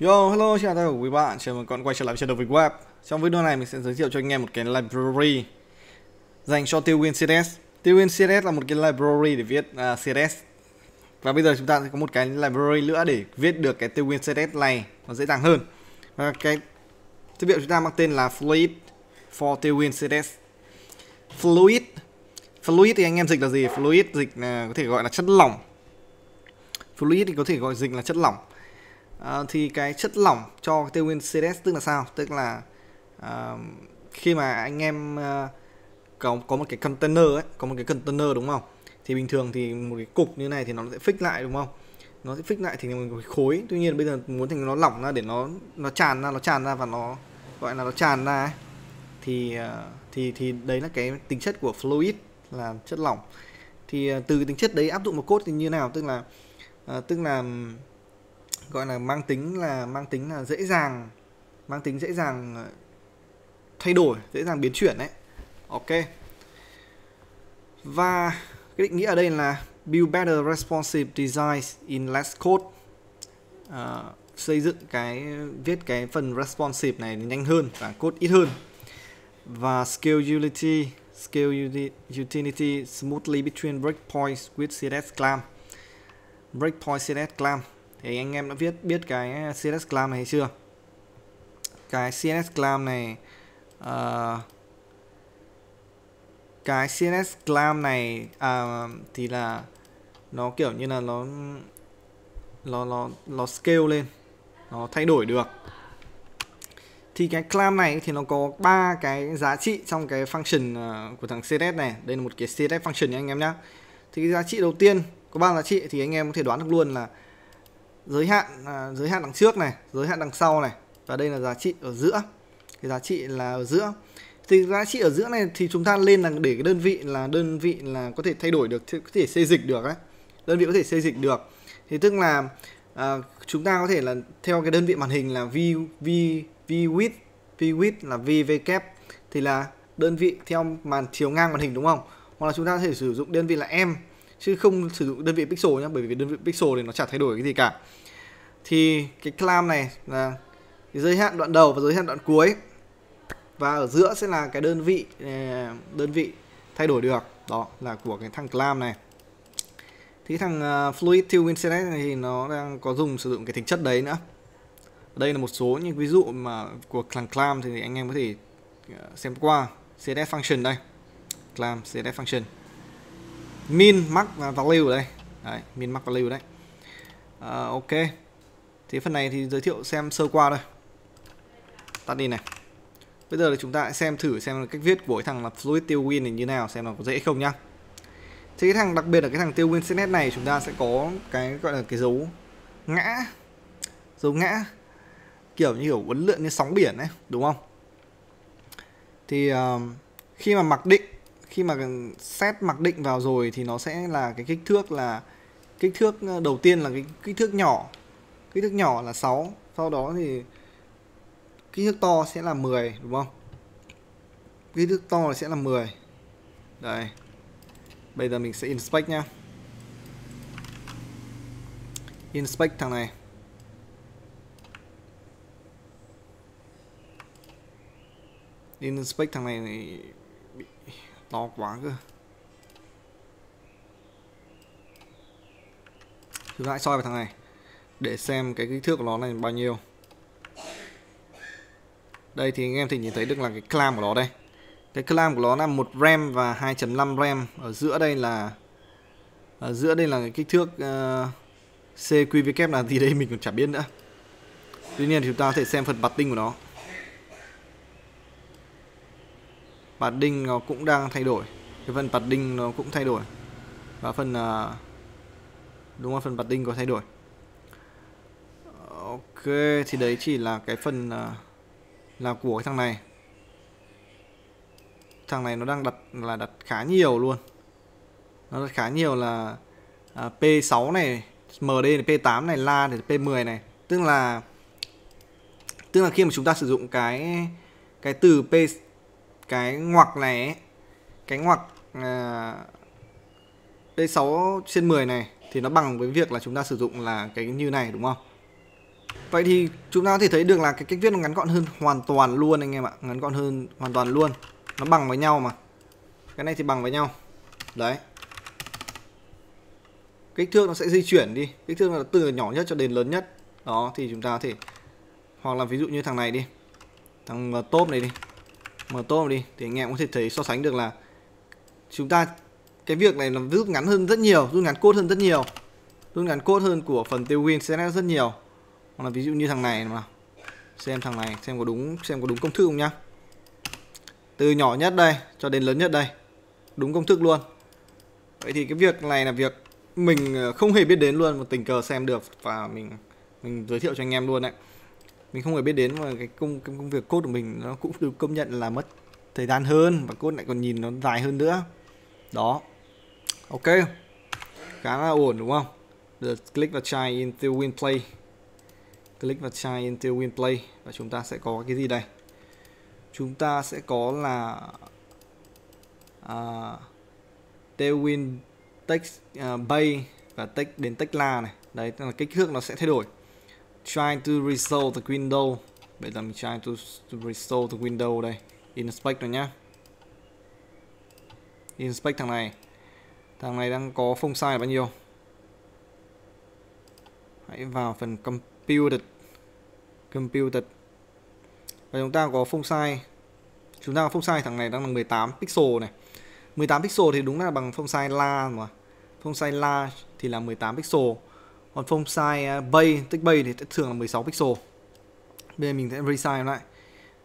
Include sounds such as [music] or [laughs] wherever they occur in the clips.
Yo, hello, chào tất cả quý bạn, chào mừng các bạn quay trở lại channel với web. Trong video này mình sẽ giới thiệu cho anh em một cái library dành cho Tailwind CSS Tailwind CSS là một cái library để viết à, uh, CSS Và bây giờ chúng ta sẽ có một cái library nữa để viết được cái Tailwind CSS này nó dễ dàng hơn. Và cái thư viện chúng ta mang tên là Fluid for Tailwind CSS Fluid Fluid thì anh em dịch là gì? Fluid dịch là có thể gọi là chất lỏng. Fluid thì có thể gọi dịch là chất lỏng à, thì cái chất lỏng cho tiêu nguyên CDS tức là sao? Tức là à, khi mà anh em à, có có một cái container ấy có một cái container đúng không? Thì bình thường thì một cái cục như này thì nó sẽ fix lại đúng không? Nó sẽ fix lại thì một cái khối. Tuy nhiên bây giờ muốn thành nó lỏng ra để nó nó tràn ra nó tràn ra và nó gọi là nó tràn ra ấy. thì thì thì đấy là cái tính chất của fluid là chất lỏng. Thì từ cái tính chất đấy áp dụng một code thì như nào? Tức là uh, tức là gọi là mang tính là mang tính là dễ dàng mang tính dễ dàng ờ, thay đổi dễ dàng biến chuyển đấy. Ok. Và cái định nghĩa ở đây là build better responsive designs in less code. Uh, xây dựng cái viết cái phần responsive này nhanh hơn và code ít hơn. Và scale utility scale utility smoothly between breakpoints with CSS clamp. Breakpoint CSS clamp thì anh em đã viết biết cái CSS clam này hay chưa? Cái CSS clam này uh, cái CSS clam này à, thì là nó kiểu như là nó nó nó nó scale lên nó thay đổi được. Thì cái clam này thì nó có ba cái giá trị trong cái function ờ, của thằng CSS này. Đây là một cái CSS function nha anh em nhá. Thì cái giá trị đầu tiên có ba giá trị thì anh em có thể đoán được luôn là giới hạn à, giới hạn đằng trước này giới hạn đằng sau này. Và đây là giá trị ở giữa. Cái giá trị là ở giữa. Thì giá trị ở giữa này thì chúng ta lên là để cái đơn vị là đơn vị là có thể thay đổi được có thể xây dịch được đấy đơn vị có thể xây dịch được. Thì tức là à, chúng ta có thể là theo cái đơn vị màn hình là v v v width v width là v v kép thì là đơn vị theo màn chiều ngang màn hình đúng không? Hoặc là chúng ta có thể sử dụng đơn vị là em chứ không sử dụng đơn vị pixel nhé bởi vì đơn vị pixel thì nó chả thay đổi cái gì cả. Thì cái clam này là cái giới hạn đoạn đầu và giới hạn đoạn cuối. Và ở giữa sẽ là cái đơn vị à, đơn vị thay đổi được. Đó là của cái thằng clam này. Thì thằng à, fluid tailwind select này thì nó đang có dùng sử dụng cái tính chất đấy nữa. Đây là một số những ví dụ mà của thằng clam thì anh em có thể à, xem qua. CSS function đây. Clam CSS function min max và ở đây. Đấy, min max value đấy. À, ok. Thì phần này thì giới thiệu xem sơ qua thôi. Tắt đi này. Bây giờ thì chúng ta sẽ xem thử xem cách viết của cái thằng là fluid tailwind này như nào xem nó có dễ không nhá. Thì cái thằng đặc biệt là cái thằng tailwind cnet này chúng ta sẽ có cái gọi là cái dấu ngã. Dấu ngã kiểu như kiểu uốn lượn như sóng biển ấy đúng không? Thì uh, khi mà mặc định khi mà set mặc định vào rồi thì nó sẽ là cái kích thước là kích thước ờ, đầu tiên là cái kích thước nhỏ. Kích thước nhỏ là 6 sau đó thì kích thước to sẽ là 10 đúng không? Kích thước to sẽ là 10 đây. Bây giờ mình sẽ inspect nhá. Inspect thằng này. Inspect thằng này, to quá cơ. Chúng ta hãy soi vào thằng này để xem cái kích thước của nó này bao nhiêu. Đây thì anh em thì nhìn thấy được là cái clam của nó đây. Cái clam của nó là một ram và 2.5 ram ở giữa đây là ở giữa đây là cái kích thước ờ, uh, CQV là gì đây mình còn chả biết nữa. Tuy nhiên thì chúng ta có thể xem phần batting của nó. Padding nó cũng đang thay đổi. Cái phần padding nó cũng thay đổi. Và phần uh, đúng là phần padding có thay đổi. Ok thì đấy chỉ là cái phần uh, là của cái thằng này. Thằng này nó đang đặt là đặt khá nhiều luôn. Nó đặt khá nhiều là à, uh, P6 này MD này P8 này La này P10 này. Tức là tức là khi mà chúng ta sử dụng cái cái từ P cái ngoặc này ấy, cái ngoặc à, P6 trên 10 này thì nó bằng với việc là chúng ta sử dụng là cái như này đúng không? Vậy thì chúng ta có thể thấy được là cái cách viết nó ngắn gọn hơn hoàn toàn luôn anh em ạ ngắn gọn hơn hoàn toàn luôn. Nó bằng với nhau mà. Cái này thì bằng với nhau. Đấy. Kích thước nó sẽ di chuyển đi. Kích thước là từ nhỏ nhất cho đến lớn nhất. Đó thì chúng ta có thể hoặc là ví dụ như thằng này đi. Thằng top này đi mở tôm đi, thì anh em có thể thấy so sánh được là chúng ta, cái việc này là rút ngắn hơn rất nhiều, rút ngắn cốt hơn rất nhiều. Rút ngắn cốt hơn của phần tiêu win sẽ rất nhiều. Hoặc là ví dụ như thằng này mà, xem thằng này, xem có đúng, xem có đúng công thức không nhá. Từ nhỏ nhất đây, cho đến lớn nhất đây, đúng công thức luôn. Vậy thì cái việc này là việc mình không hề biết đến luôn, một tình cờ xem được và mình mình giới thiệu cho anh em luôn đấy mình không hề biết đến mà cái công cái công việc cốt của mình nó cũng được công nhận là mất thời gian hơn và cốt lại còn nhìn nó dài hơn nữa. Đó. Ok. Khá là ổn đúng không? Được click vào try into win play. Click vào try into win play và chúng ta sẽ có cái gì đây? Chúng ta sẽ có là uh, tailwind text uh, bay và text đến text la này. Đấy là kích thước nó sẽ thay đổi try to resolve the window. Bây giờ mình try to, to resolve the window đây. Inspect rồi nhá. Inspect thằng này. Thằng này đang có phông size bao nhiêu? Hãy vào phần computed. Computed. Và chúng ta có phông size chúng ta có phông size thằng này đang là 18 pixel này. 18 pixel thì đúng là bằng phông size la mà. Phông size la thì là 18 pixel còn phông size à, bay tích bay thì thường là 16 pixel. Bây giờ mình sẽ resize lại.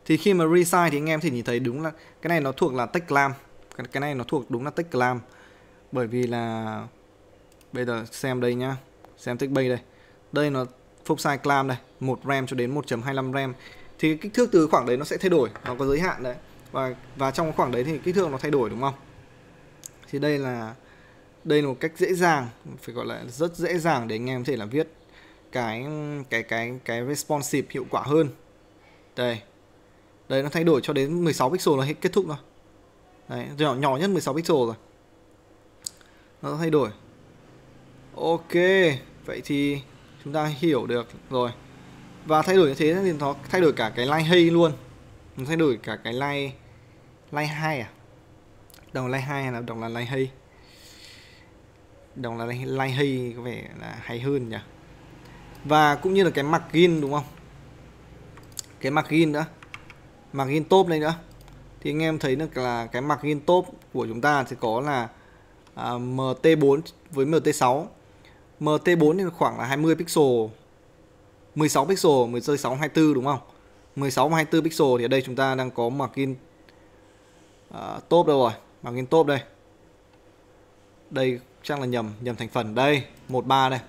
Thì khi mà resize thì anh em thì nhìn thấy đúng là cái này nó thuộc là text clam cái, cái này nó thuộc đúng là text clam bởi vì là bây giờ xem đây nhá. Xem text bay đây. Đây nó phông size clam đây 1 ram cho đến 1.25 ram. Thì kích thước từ khoảng đấy nó sẽ thay đổi nó có giới hạn đấy. Và và trong khoảng đấy thì kích thước nó thay đổi đúng không? Thì đây là đây là một cách dễ dàng, phải gọi là rất dễ dàng để anh em có thể là viết cái cái cái cái responsive hiệu quả hơn. Đây. Đây nó thay đổi cho đến 16 pixel là hết kết thúc rồi. Đấy, nhỏ nhỏ nhất 16 pixel rồi. Nó thay đổi. Ok, vậy thì chúng ta hiểu được rồi. Và thay đổi như thế thì nó thay đổi cả cái line hay luôn. Nó thay đổi cả cái line line hai à? Đồng line hai là đồng là line hay? Đồng là lai hay có vẻ là hay hơn nhỉ? Và cũng như là cái margin đúng không? Cái margin nữa. Margin top này nữa. Thì anh em thấy được là cái margin top của chúng ta sẽ có là à, MT4 với MT6 MT4 thì khoảng là 20 pixel. 16 pixel 16 24 đúng không? 16 và 24 pixel thì ở đây chúng ta đang có margin uh, à, top đâu rồi? Margin top đây. Đây chắc là nhầm nhầm thành phần. Đây 13 đây.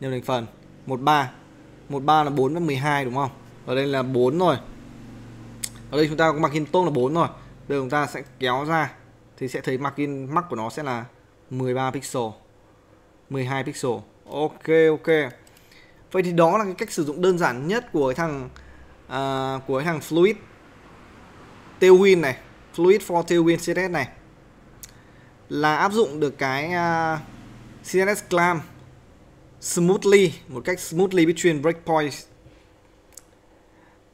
Nhầm thành phần. 13 13 là 4 với 12 đúng không? Ở đây là 4 rồi. Ở đây chúng ta có margin top là 4 rồi. Bây giờ chúng ta sẽ kéo ra thì sẽ thấy margin mắc của nó sẽ là 13 pixel. 12 pixel. Ok ok. Vậy thì đó là cái cách sử dụng đơn giản nhất của cái thằng uh, của cái thằng fluid tailwind này. Fluid for tailwind CSS này là áp dụng được cái à, uh, CSS clam smoothly một cách smoothly between breakpoints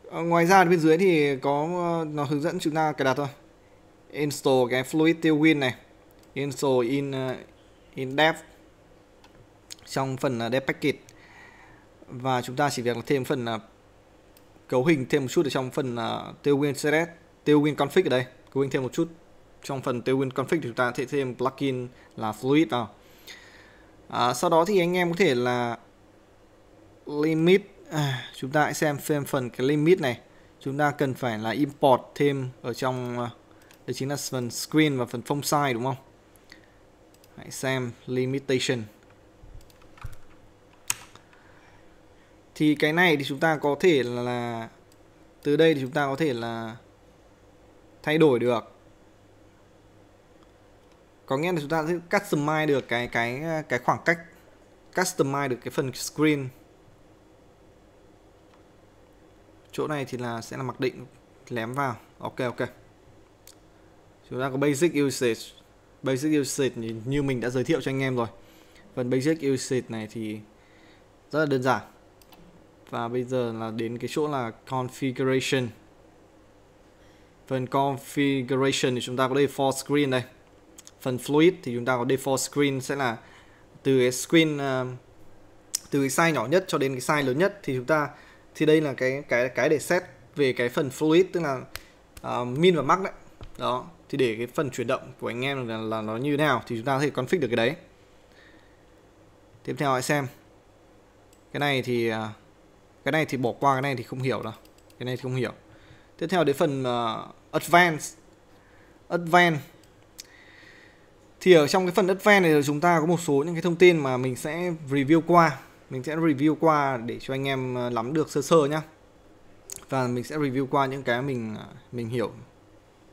uh, ờ, ngoài ra bên dưới thì có uh, nó hướng dẫn chúng ta cài đặt thôi. Install cái fluid tailwind này. Install in uh, in dev trong phần uh, dev package và chúng ta chỉ việc thêm phần uh, cấu hình thêm một chút ở trong phần uh, tailwind CSS tailwind config ở đây. Cấu hình thêm một chút trong phần tailwind config thì chúng ta sẽ thêm plugin là fluid vào à, sau đó thì anh em có thể là limit à, chúng ta hãy xem xem phần cái limit này. Chúng ta cần phải là import thêm ở trong uh, đây chính là phần screen và phần font size đúng không? Hãy xem limitation. Thì cái này thì chúng ta có thể là từ đây thì chúng ta có thể là thay đổi được có nghĩa là chúng ta sẽ customize được cái cái cái khoảng cách, customize được cái phần screen. Chỗ này thì là sẽ là mặc định, lém vào. Ok ok. Chúng ta có basic usage. Basic usage như mình đã giới thiệu cho anh em rồi. Phần basic usage này thì rất là đơn giản. Và bây giờ là đến cái chỗ là configuration. Phần configuration thì chúng ta có default screen đây phần fluid thì chúng ta có default screen sẽ là từ cái screen uh, từ cái size nhỏ nhất cho đến cái size lớn nhất. Thì chúng ta thì đây là cái cái cái để set về cái phần fluid tức là uh, min và max đấy. Đó thì để cái phần chuyển động của anh em là, là nó như thế nào thì chúng ta có thể config được cái đấy. Tiếp theo hãy xem. Cái này thì ờ, cái này thì bỏ qua cái này thì không hiểu đâu. Cái này thì không hiểu. Tiếp theo đến phần uh, advanced. Advanced thì ở trong cái phần advanced này chúng ta có một số những cái thông tin mà mình sẽ review qua. Mình sẽ review qua để cho anh em ờ, lắm nắm được sơ sơ nhá. Và mình sẽ review qua những cái mình ờ, mình hiểu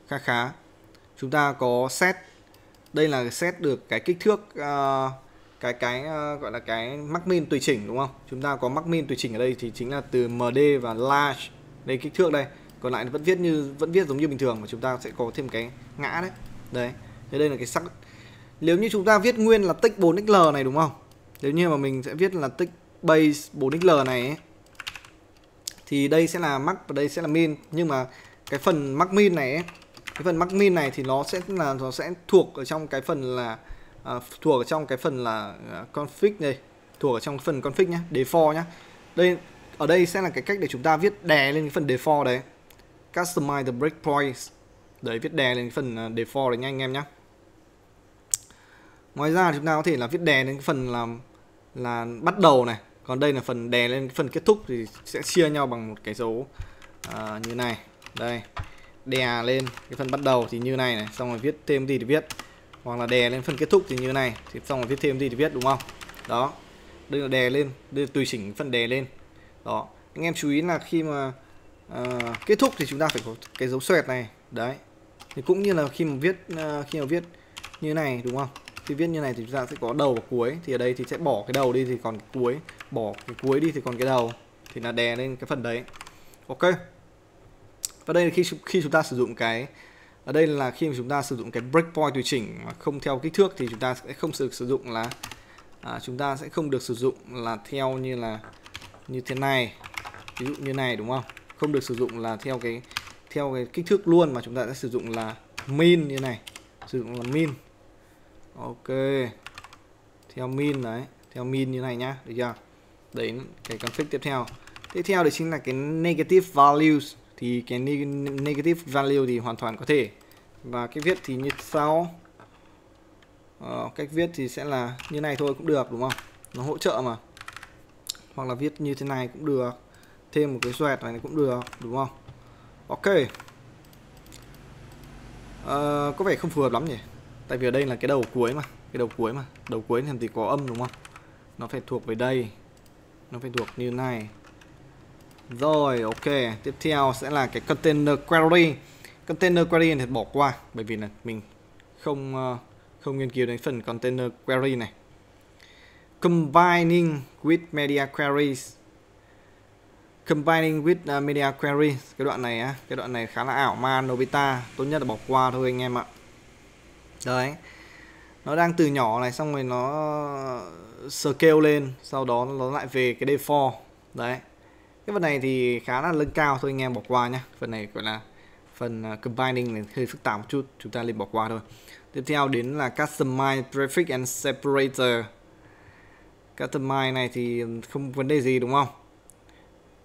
khá khá. Chúng ta có set. Đây là set được cái kích thước uh, cái cái uh, gọi là cái mắc min tùy chỉnh đúng không? Chúng ta có mắc min tùy chỉnh ở đây thì chính là từ md và large. Đây kích thước đây. Còn lại vẫn viết như vẫn viết giống như bình thường mà chúng ta sẽ có thêm cái ngã đấy. Đấy. Thế đây là cái sắc nếu như chúng ta viết nguyên là tích 4xl này đúng không? Nếu như mà mình sẽ viết là tích base 4xl này ấy, thì đây sẽ là max và đây sẽ là min. Nhưng mà cái phần max min này ấy, cái phần max min này thì nó sẽ là nó sẽ thuộc ở trong cái phần là uh, thuộc ở trong cái phần là uh, config này, thuộc ở trong phần config nhá default nhá. Đây ở đây sẽ là cái cách để chúng ta viết đè lên cái phần default đấy. Customize the breakpoints đấy viết đè lên cái phần à, default đấy nha anh em nhé ngoài ra chúng ta có thể là viết đè lên cái phần là là bắt đầu này. Còn đây là phần đè lên cái phần kết thúc thì sẽ chia nhau bằng một cái dấu uh, như này. Đây đè lên cái phần bắt đầu thì như này này xong rồi viết thêm gì thì viết. Hoặc là đè lên phần kết thúc thì như này thì xong rồi viết thêm gì thì viết đúng không? Đó đây là đè lên đây là tùy chỉnh phần đè lên. Đó anh em chú ý là khi mà uh, kết thúc thì chúng ta phải có cái dấu xoẹt này. Đấy thì cũng như là khi mà viết uh, khi mà viết như này đúng không? Khi viết như này thì chúng ta sẽ có đầu và cuối. Thì ở đây thì sẽ bỏ cái đầu đi thì còn cái cuối. Bỏ cái cuối đi thì còn cái đầu. Thì là đè lên cái phần đấy. Ok. Và đây là khi khi chúng ta sử dụng cái ở đây là khi mà chúng ta sử dụng cái breakpoint tùy chỉnh mà không theo kích thước thì chúng ta sẽ không được sử dụng là à, chúng ta sẽ không được sử dụng là theo như là như thế này. Ví dụ như này đúng không? Không được sử dụng là theo cái theo cái kích thước luôn mà chúng ta sẽ sử dụng là min như này. Sử dụng là min ok. Theo min đấy. Theo min như này nhá. Được chưa? Đấy cái config tiếp theo. Tiếp theo thì chính là cái negative values. Thì cái negative value thì hoàn toàn có thể. Và cái viết thì như sau. Ờ, cách viết thì sẽ là như này thôi cũng được đúng không? Nó hỗ trợ mà. Hoặc là viết như thế này cũng được. Thêm một cái xoẹt này cũng được đúng không? Ok. Ờ, có vẻ không phù hợp lắm nhỉ? Tại vì ở đây là cái đầu cuối mà cái đầu cuối mà. Đầu cuối thì có âm đúng không? Nó phải thuộc về đây. Nó phải thuộc như này. Rồi ok. Tiếp theo sẽ là cái container query. Container query thì bỏ qua bởi vì là mình không ờ, không nghiên cứu đến phần container query này. Combining with media queries. Combining with uh, media queries. Cái đoạn này á cái đoạn này khá là ảo ma Nobita tốt nhất là bỏ qua thôi anh em ạ đấy nó đang từ nhỏ này, xong rồi nó scale lên, sau đó nó lại về cái default đấy. Cái phần này thì khá là lưng cao thôi, anh em bỏ qua nhá. Phần này gọi là phần à, combining này hơi phức tạp một chút, chúng ta nên bỏ qua thôi. Tiếp theo đến là customize prefix and separator. Customize này thì không vấn đề gì, đúng không?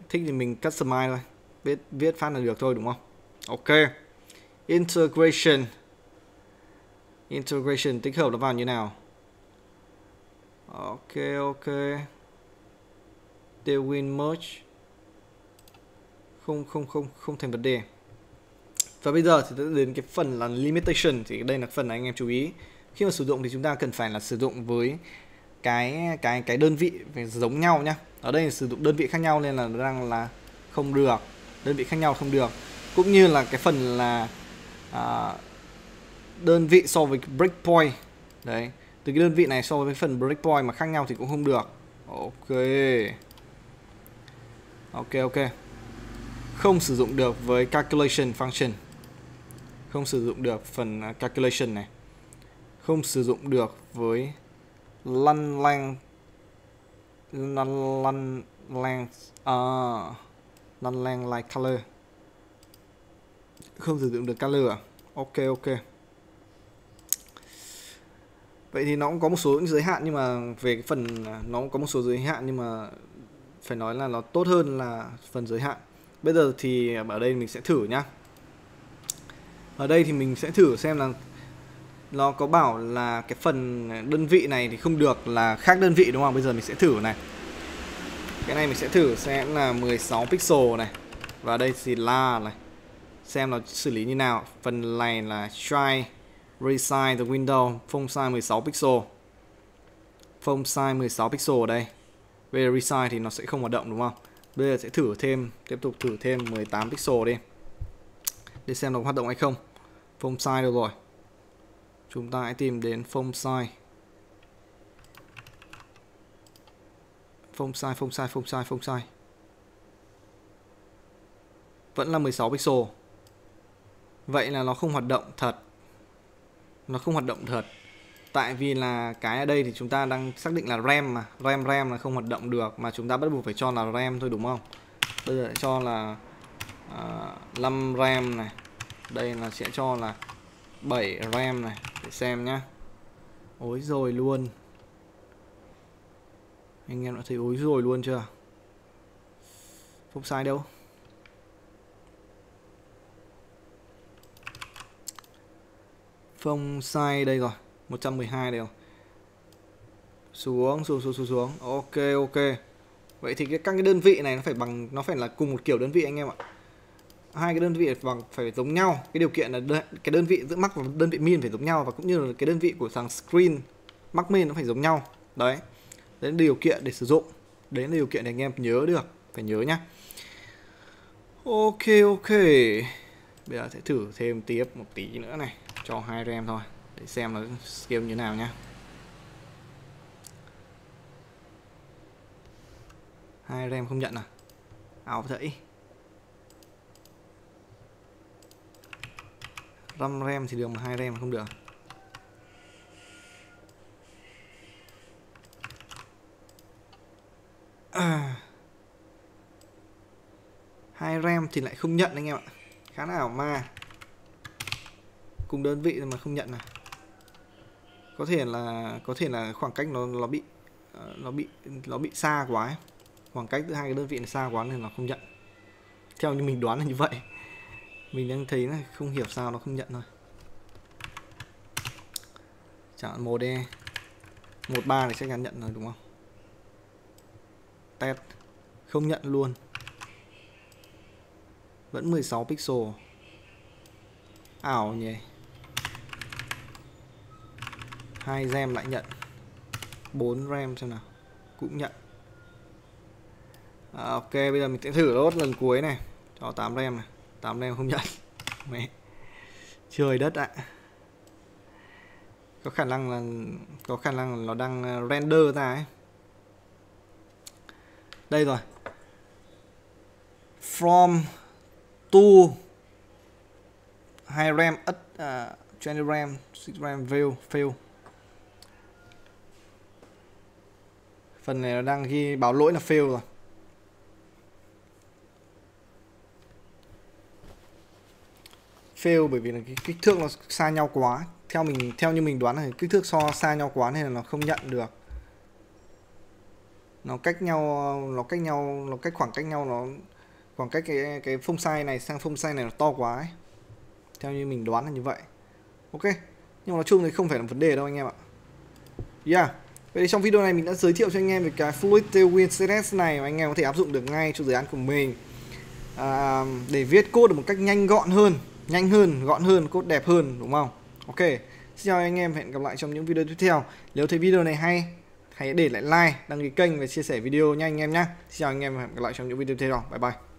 Thích thì mình customize thôi, biết, viết phát là được thôi, đúng không? Ok. Integration integration tích hợp nó vào như nào? Ok ok. Tailwind merge. Không không không không thành vấn đề. Và bây giờ thì đến cái phần là limitation thì đây là phần là anh em chú ý. Khi mà sử dụng thì chúng ta cần phải là sử dụng với cái cái cái đơn vị phải giống nhau nhá. Ở đây là sử dụng đơn vị khác nhau nên là đang là không được. Đơn vị khác nhau không được. Cũng như là cái phần là uh, đơn vị so với breakpoint. Đấy từ cái đơn vị này so với phần breakpoint mà khác nhau thì cũng không được. Ok. Ok ok. Không sử dụng được với calculation function. Không sử dụng được phần à, calculation này. Không sử dụng được với lăn lanh lăn lăn length uh, à, lăn length like color. Không sử dụng được color à? Ok ok vậy thì nó cũng có một số những giới hạn, nhưng mà về cái phần à, nó cũng có một số giới hạn, nhưng mà phải nói là nó tốt hơn là phần giới hạn. Bây giờ thì ở đây mình sẽ thử nhá. Ở đây thì mình sẽ thử xem là nó có bảo là cái phần đơn vị này thì không được là khác đơn vị, đúng không? Bây giờ mình sẽ thử này. Cái này mình sẽ thử xem là 16 pixel này. Và đây thì la này. Xem nó xử lý như nào. Phần này là try resize the window. Font size 16 pixel. Font size 16 pixel ở đây. Bây giờ resize thì nó sẽ không hoạt động, đúng không? Bây giờ sẽ thử thêm, tiếp tục thử thêm 18 pixel đi. Để xem nó hoạt động hay không. Font size được rồi. Chúng ta hãy tìm đến font size font size font size font size font size vẫn là 16 pixel. Vậy là nó không hoạt động thật nó không hoạt động thật. Tại vì là cái ở đây thì chúng ta đang xác định là RAM mà RAM RAM là không hoạt động được mà chúng ta bắt buộc phải cho là RAM thôi đúng không? Bây giờ cho là à, uh, 5 RAM này. Đây là sẽ cho là 7 RAM này để xem nhá. Ối rồi luôn. Anh em đã thấy ối rồi luôn chưa? Không sai đâu. Phông sai đây rồi 112 đây rồi. Xuống xuống xuống xuống xuống. Ok ok. Vậy thì cái các cái đơn vị này nó phải bằng nó phải là cùng một kiểu đơn vị anh em ạ. Hai cái đơn vị bằng phải giống nhau. Cái điều kiện là đơn, cái đơn vị giữa mắc và đơn vị min phải giống nhau và cũng như là cái đơn vị của thằng screen mắc min nó phải giống nhau. Đấy. Đấy là điều kiện để sử dụng. Đấy là điều kiện để anh em nhớ được. Phải nhớ nhá. Ok ok bây giờ sẽ thử thêm tiếp một tí nữa này, cho hai RAM thôi, để xem nó scale như nào nhá. Hai RAM không nhận à? Ảo thấy răm RAM thì được mà hai RAM không được. À. Hai RAM thì lại không nhận anh em ạ khá là ảo ma. Cùng đơn vị mà không nhận này có thể là, có thể là khoảng cách nó nó bị ờ, nó bị nó bị xa quá ấy. khoảng cách giữa hai cái đơn vị này xa quá nên nó không nhận. Theo như mình đoán là như vậy. Mình đang thấy là không hiểu sao nó không nhận thôi. Chọn một đi một ba thì chắc chắn nhận rồi, đúng không? Test. Không nhận luôn vẫn 16 pixel. Ảo nhỉ. Hai gem lại nhận. 4 ram xem nào. Cũng nhận. À, ok bây giờ mình sẽ thử lốt lần cuối này. Cho 8 ram này. 8 ram không nhận. [laughs] Mẹ. Trời đất ạ. À. có khả năng là có khả năng là nó đang à, render ra ấy. Đây rồi. From tu 2 ram ít à, uh, 20 ram 6 ram view fail. Phần này nó đang ghi báo lỗi là fail rồi. Fail bởi vì là cái kích thước nó xa nhau quá. Theo mình theo như mình đoán là kích thước so xa nhau quá nên là nó không nhận được. Nó cách nhau nó cách nhau nó cách khoảng cách nhau nó khoảng cách cái cái phông size này sang phông size này nó to quá ấy. theo như mình đoán là như vậy ok nhưng mà nói chung thì không phải là vấn đề đâu anh em ạ yeah Vậy thì trong video này mình đã giới thiệu cho anh em về cái Fluid Tailwind CSS này mà anh em có thể áp dụng được ngay cho dự án của mình à, để viết code được một cách nhanh gọn hơn, nhanh hơn, gọn hơn, code đẹp hơn đúng không? Ok. Xin chào anh em, hẹn gặp lại trong những video tiếp theo. Nếu thấy video này hay, hãy để lại like, đăng ký kênh và chia sẻ video nha anh em nhé. Xin chào anh em, hẹn gặp lại trong những video tiếp theo. Bye bye.